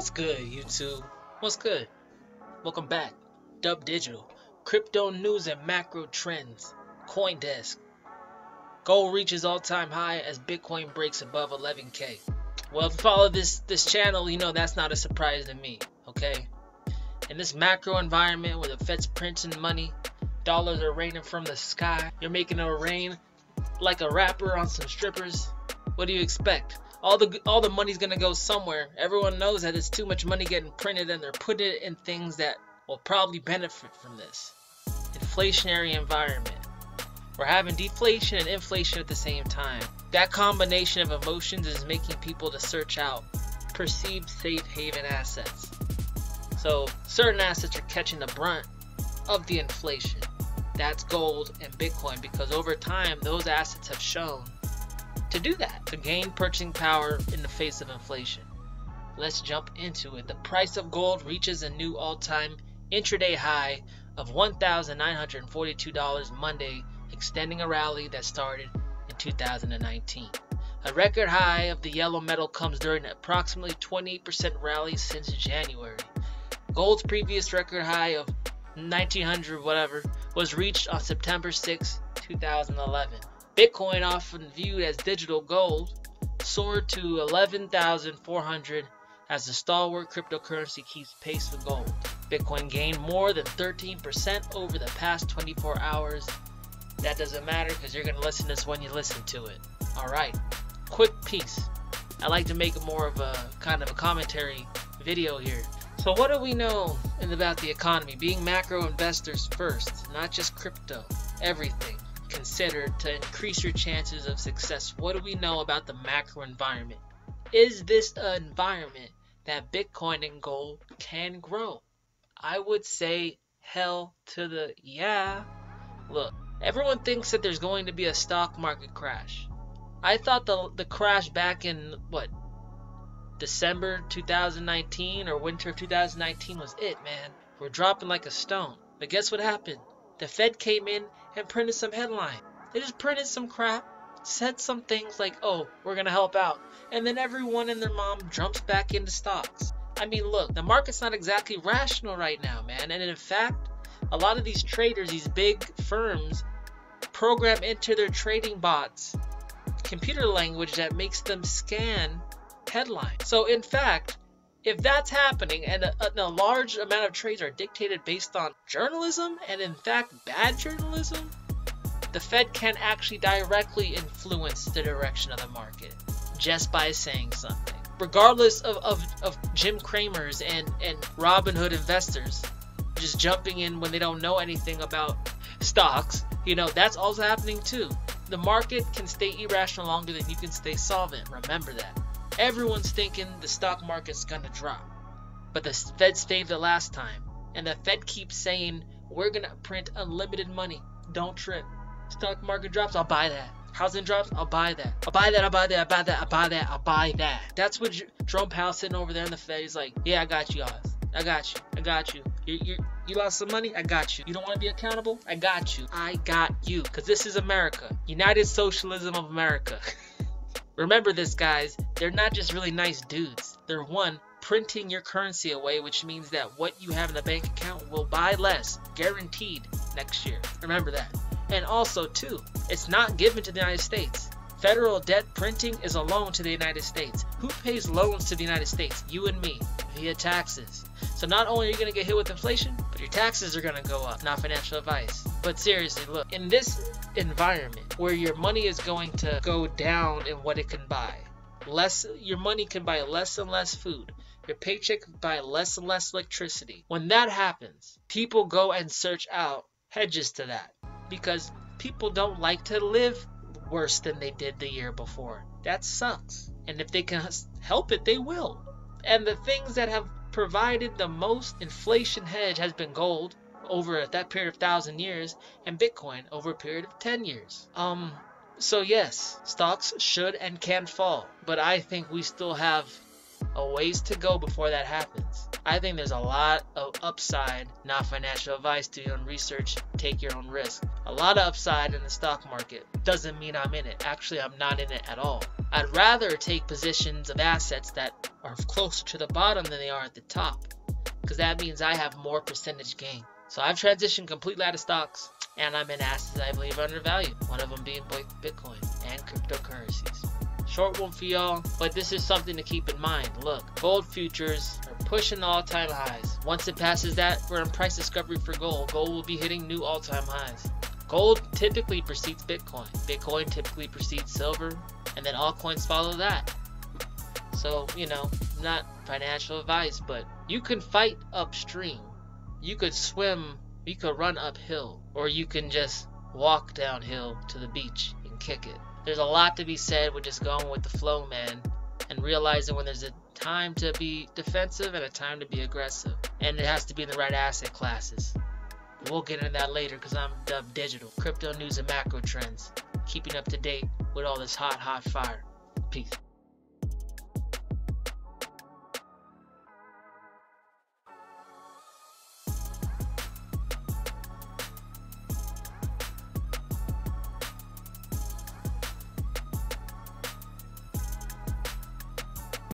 What's good, YouTube? What's good? Welcome back. Dub Digital. Crypto news and macro trends. Coindesk. Gold reaches all-time high as Bitcoin breaks above 11k. Well, if you follow this this channel, you know that's not a surprise to me. Okay. In this macro environment where the Fed's printing money, dollars are raining from the sky, you're making it rain like a rapper on some strippers. What do you expect? All the all the money's gonna go somewhere. Everyone knows that it's too much money getting printed, and they're putting it in things that will probably benefit from this inflationary environment. We're having deflation and inflation at the same time. That combination of emotions is making people to search out perceived safe haven assets. So certain assets are catching the brunt of the inflation. That's gold and Bitcoin because over time those assets have shown to do that, to gain purchasing power in the face of inflation. Let's jump into it. The price of gold reaches a new all time intraday high of $1,942 Monday, extending a rally that started in 2019. A record high of the yellow metal comes during an approximately 28% rally since January. Gold's previous record high of 1900 whatever was reached on September 6, 2011. Bitcoin, often viewed as digital gold, soared to 11,400 as the stalwart cryptocurrency keeps pace with gold. Bitcoin gained more than 13% over the past 24 hours. That doesn't matter because you're going to listen to this when you listen to it. Alright, quick piece. I like to make more of a kind of a commentary video here. So what do we know about the economy? Being macro investors first, not just crypto, everything considered to increase your chances of success? What do we know about the macro environment? Is this an environment that Bitcoin and gold can grow? I would say hell to the yeah. Look, everyone thinks that there's going to be a stock market crash. I thought the the crash back in what December 2019 or winter of 2019 was it, man. We're dropping like a stone. But guess what happened? The Fed came in and printed some headline. They just printed some crap, said some things like, oh, we're going to help out. And then everyone and their mom jumps back into stocks. I mean, look, the market's not exactly rational right now, man. And in fact, a lot of these traders, these big firms, program into their trading bots computer language that makes them scan headlines. So, in fact, if that's happening and a, a, large amount of trades are dictated based on journalism and in fact bad journalism, the Fed can actually directly influence the direction of the market just by saying something. Regardless of, of, of Jim Cramer's and, and Robinhood investors just jumping in when they don't know anything about stocks, you know, that's also happening too. The market can stay irrational longer than you can stay solvent. Remember that. Everyone's thinking the stock market's gonna drop. But the Fed saved it last time. And the Fed keeps saying, we're gonna print unlimited money. Don't trip. Stock market drops, I'll buy that. Housing drops, I'll buy that. I'll buy that, I'll buy that, I'll buy that, I'll buy that, I'll buy that. That's what Jerome Powell sitting over there in the Fed He's like, yeah, I got you, Oz. I got you. I got you. You, you, you lost some money? I got you. You don't want to be accountable? I got you. I got you. Because this is America. United Socialism of America. Remember this, guys. They're not just really nice dudes. They're one, printing your currency away, which means that what you have in the bank account will buy less, guaranteed, next year. Remember that. And also, two, it's not given to the United States. Federal debt printing is a loan to the United States. Who pays loans to the United States? You and me, via taxes. So not only are you going to get hit with inflation, but your taxes are going to go up. Not financial advice. But seriously, look, in this environment where your money is going to go down in what it can buy, less your money can buy less and less food. Your paycheck can buy less and less electricity. When that happens, people go and search out hedges to that because people don't like to live worse than they did the year before. That sucks. And if they can help it, they will. And the things that have provided the most inflation hedge has been gold over that period of thousand years and Bitcoin over a period of 10 years. Um, so yes, stocks should and can fall, but I think we still have a ways to go before that happens. I think there's a lot of upside, not financial advice, to your own research, take your own risk. a lot of upside in the stock market. Doesn't mean I'm in it. Actually, I'm not in it at all. I'd rather take positions of assets that are closer to the bottom than they are at the top because that means I have more percentage gain. So I've transitioned completely out of stocks and I'm in assets I believe are undervalued. One of them being Bitcoin and cryptocurrencies. Short one for y'all, but this is something to keep in mind. Look, gold futures are pushing all-time highs. Once it passes that, we're in price discovery for gold. Gold will be hitting new all-time highs. Gold typically precedes Bitcoin. Bitcoin typically precedes silver, and then all coins follow that. So, you know, not financial advice, but you can fight upstream. You could swim, you could run uphill, or you can just walk downhill to the beach and kick it. There's a lot to be said with just going with the flow, man, and realizing when there's a time to be defensive and a time to be aggressive. And it has to be in the right asset classes. We'll get into that later because I'm Dub Digital. Crypto news and macro trends. Keeping up to date with all this hot, hot fire. Peace.